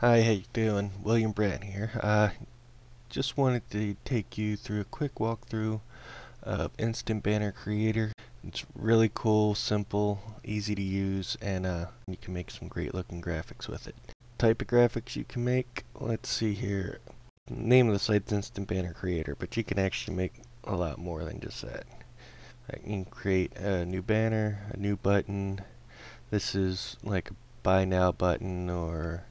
Hi, how you doing? William Brant here. Uh, just wanted to take you through a quick walkthrough of Instant Banner Creator. It's really cool, simple, easy to use, and uh, you can make some great looking graphics with it. Type of graphics you can make, let's see here. Name of the site's Instant Banner Creator, but you can actually make a lot more than just that. I can create a new banner, a new button. This is like a buy now button or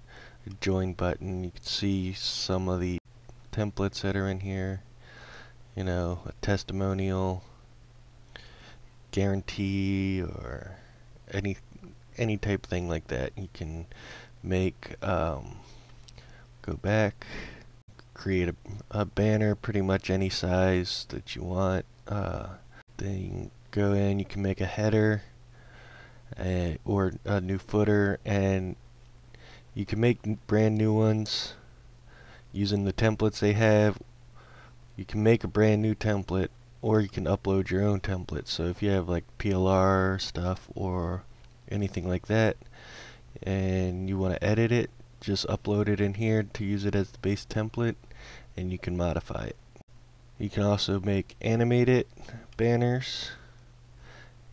join button. You can see some of the templates that are in here. You know, a testimonial, guarantee, or any any type thing like that. You can make um, go back, create a, a, banner, pretty much any size that you want. Uh, then go in. You can make a header. Uh, or a new footer and you can make brand new ones using the templates they have. You can make a brand new template or you can upload your own template. So if you have like PLR stuff or anything like that and you want to edit it, just upload it in here to use it as the base template and you can modify it. You can also make animated banners.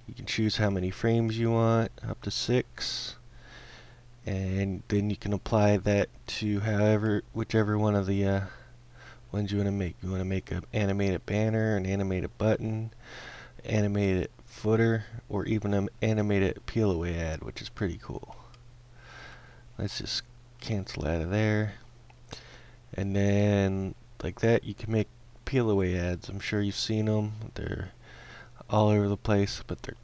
You can choose how many frames you want, up to six and then you can apply that to however whichever one of the uh, ones you want to make. You want to make an animated banner an animated button animated footer or even an animated peel away ad which is pretty cool. Let's just cancel out of there. And then like that you can make peel away ads. I'm sure you've seen them they're all over the place but they're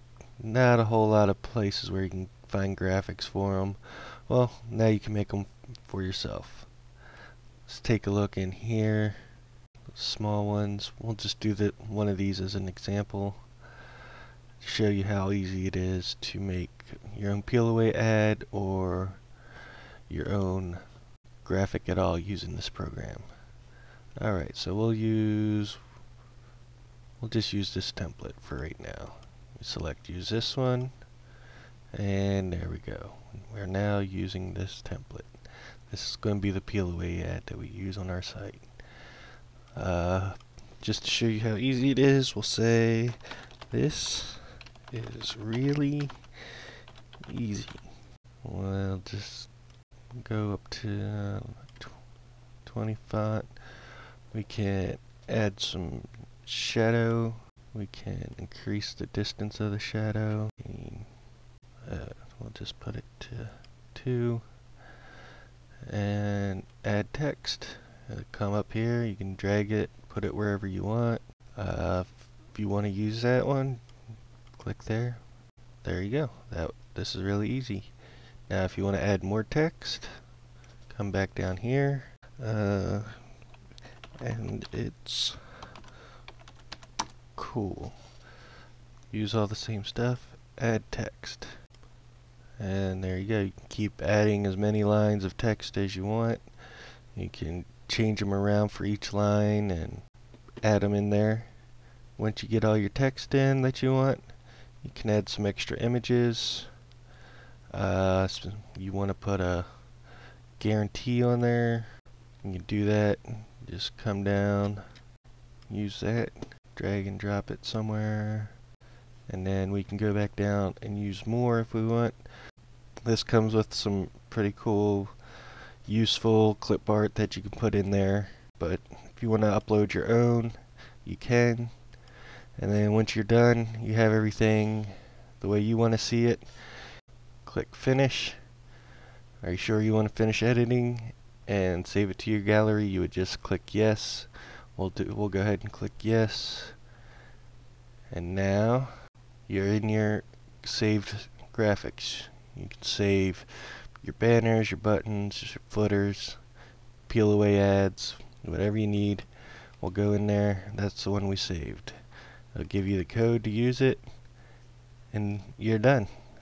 not a whole lot of places where you can find graphics for them well, now you can make them for yourself. Let's take a look in here. Small ones. We'll just do the, one of these as an example to show you how easy it is to make your own peel away ad or your own graphic at all using this program. Alright, so we'll use we'll just use this template for right now. we select use this one and there we go we're now using this template. This is going to be the peel away ad that we use on our site. Uh, just to show you how easy it is, we'll say this is really easy. We'll just go up to uh, 20 font. We can add some shadow. We can increase the distance of the shadow. We'll just put it to 2 and add text. It'll come up here. You can drag it put it wherever you want. Uh, if you want to use that one click there. There you go. That this is really easy. Now if you want to add more text come back down here. Uh, and it's cool. Use all the same stuff. Add text and there you go. You can keep adding as many lines of text as you want. You can change them around for each line and add them in there. Once you get all your text in that you want you can add some extra images. Uh, you want to put a guarantee on there. You can do that. Just come down use that drag and drop it somewhere. And then we can go back down and use more if we want this comes with some pretty cool, useful clip art that you can put in there. But if you want to upload your own, you can. And then once you're done, you have everything the way you want to see it. Click finish. Are you sure you want to finish editing and save it to your gallery? You would just click yes. We'll do we'll go ahead and click yes. And now you're in your saved graphics. You can save your banners, your buttons, your footers, peel away ads, whatever you need. We'll go in there. That's the one we saved. It'll give you the code to use it, and you're done.